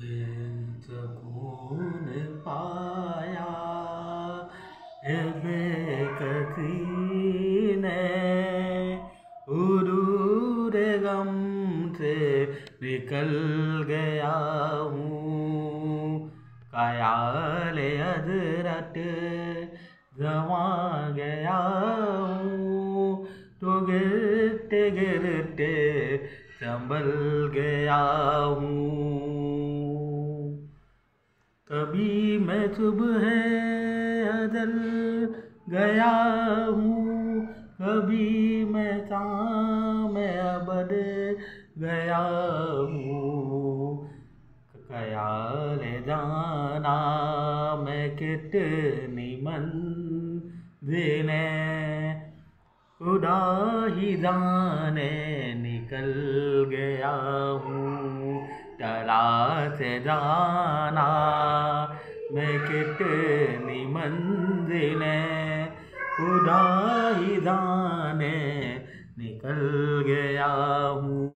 सुकून पाया बेकसी ने उरूर गम से निकल गया हूँ। कयाल अदरट गवा गया हूँ। तो गिरते गिरते संभल गया हूँ। कभी मैं सुबह अदल गया हूँ। कभी मैं शाम अबद गया हूँ। कयाल जाना मैं कितनी मंजिलें। खुदा ही जाने निकल गया हूँ। से जाना मैं कितनी मंजिलें ही जाने निकल गया हूँ।